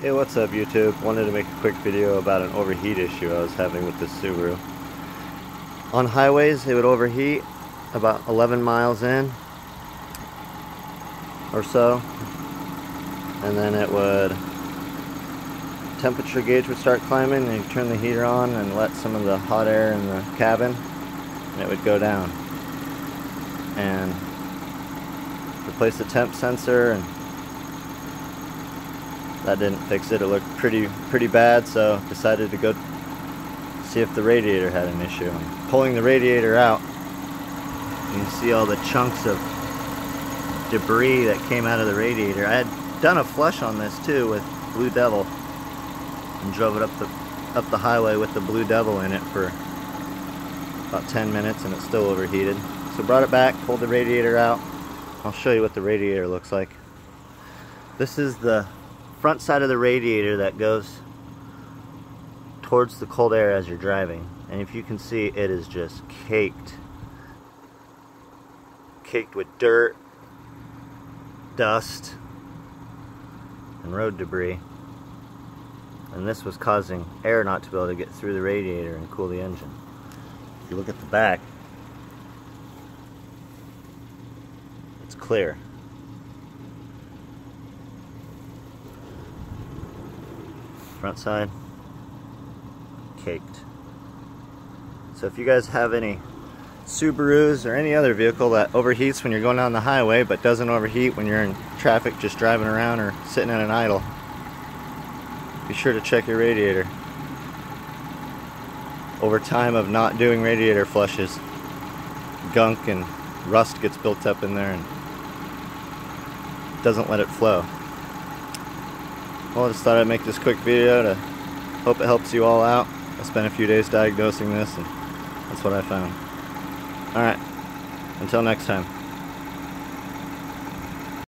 Hey, what's up YouTube? Wanted to make a quick video about an overheat issue I was having with this Subaru. On highways, it would overheat about 11 miles in or so. And then it would, temperature gauge would start climbing and you turn the heater on and let some of the hot air in the cabin and it would go down. And replace the temp sensor and that didn't fix it. It looked pretty pretty bad, so decided to go see if the radiator had an issue. And pulling the radiator out, you can see all the chunks of debris that came out of the radiator. I had done a flush on this too with Blue Devil and drove it up the up the highway with the Blue Devil in it for about 10 minutes and it still overheated. So brought it back, pulled the radiator out. I'll show you what the radiator looks like. This is the front side of the radiator that goes towards the cold air as you're driving. And if you can see, it is just caked. Caked with dirt, dust, and road debris. And this was causing air not to be able to get through the radiator and cool the engine. If you look at the back, it's clear. Front side? Caked. So if you guys have any Subarus or any other vehicle that overheats when you're going down the highway but doesn't overheat when you're in traffic just driving around or sitting at an idle be sure to check your radiator. Over time of not doing radiator flushes gunk and rust gets built up in there and doesn't let it flow well, I just thought I'd make this quick video to hope it helps you all out. I spent a few days diagnosing this and that's what I found. Alright, until next time.